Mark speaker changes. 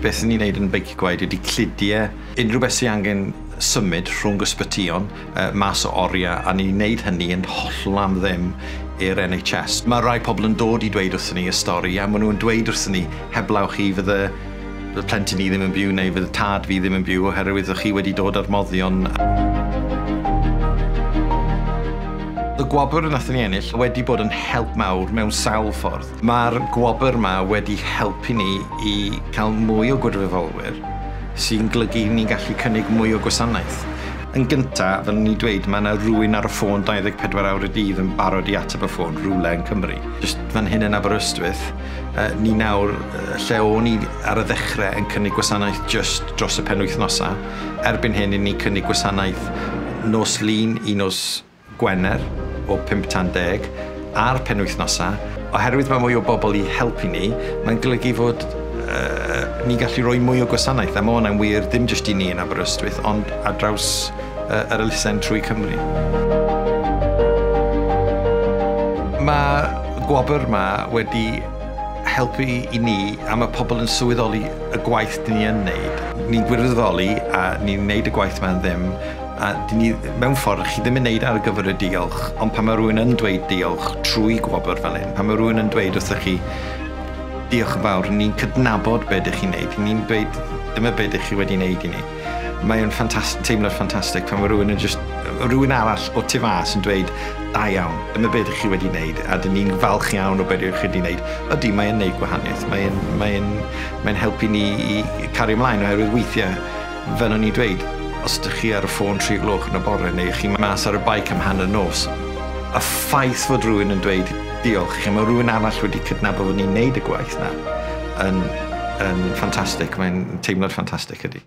Speaker 1: beth ni'n neud yn beic gwaed ydy cludiau, unrhyw beth sy'n angen symud rhwng ysbytion uh, mas o oriau a ni'n neud hynny yn hollol am ddim i'r NHS. Mae rai pobl yn dod i dweud wrthyn ni y stori a maen nhw'n dweud wrthyn ni heblaw chi fydd y plentyn ni ddim yn byw neu fydd y tad fi ddim yn byw oherwydd ydych chi wedi dod ar moddion. gwobr nath ni ennill wedi bod yn help mawr mewn sawl ffordd. Mae'r gwobr yma wedi helpu ni i cael mwy o gwirfoddolwyr sy'n golygu ni'n gallu cynnig mwy o gwasanaeth. Yn gyntaf, fel ni dweud, mae yna rhywun ar y ffôn 24 awr y dydd yn barod i ateb y ffôn rhywle yn Cymru. Just fan hyn yn Aberystwyth, uh, ni nawr, uh, lle o'n ni ar y ddechrau yn cynnig gwasanaeth just dros y pen wythnosa, erbyn hyn i ni cynnig gwasanaeth nos lun i nos Gwener, o 5 tan 10 ar penwythnosa, Oherwydd mae mwy o bobl i helpu ni, mae'n golygu fod uh, ni gallu rhoi mwy o gwasanaeth. A mae hwnna'n wir ddim jyst i ni yn Aberystwyth, ond ar draws uh, yr elusen trwy Cymru. Mae gwobr yma wedi helpu i ni a mae pobl yn sylweddoli y gwaith dyn ni yn wneud. Ni'n gwirfoddoli a ni'n wneud y gwaith yma'n ddim a ni, mewn ffordd, chi ddim yn neud ar gyfer y diolch, ond pan mae rhywun yn dweud diolch trwy gwobr fel hyn, pan mae rhywun yn dweud wrthych chi, diolch yn fawr, ni'n cydnabod beth ydych chi'n neud, ni'n dweud, dyma beth ydych chi wedi neud i ni. Mae'n ffantastig, teimlad ffantastig pan mae rhywun, yn just, rhywun arall o tu fas yn dweud, da iawn, dyma beth ydych chi wedi wneud, a dyn ni'n falch iawn o beth ydych chi wedi wneud. Ydy, mae'n neud gwahaniaeth, mae'n mae mae helpu ni i cario ymlaen oherwydd weithiau, fel o'n i dweud, os ydych chi ar y ffôn tri gloch yn y bore neu chi mas ar y baic am hanner nos, y ffaith fod rhywun yn dweud diolch chi, mae rhywun arall wedi cydnabod fod ni'n neud y gwaith na, yn, yn ffantastig, mae'n teimlad ffantastig ydy.